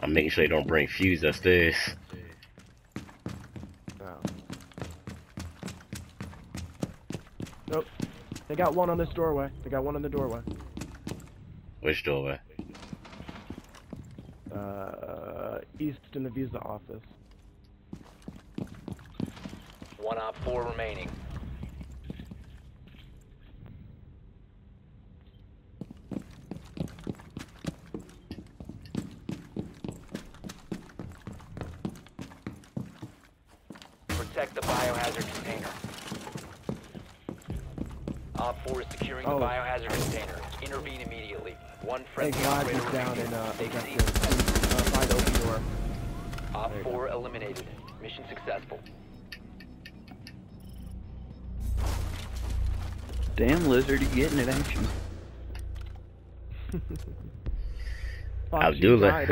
I'm making sure they don't bring fuse upstairs. No. Nope. They got one on this doorway. They got one in the doorway. Which doorway? Uh, east in the visa office. One OPFOR remaining. Protect the biohazard container. Op 4 is securing Oh. the biohazard container. Intervene immediately. One friendly Glide operator was down remaining. in, uh, Stay objective. Uh, by the open door. Op There go. 4 eliminated. Mission successful. Damn lizard, you getting it, ain't you? Fuck, I'll she do tried that. it.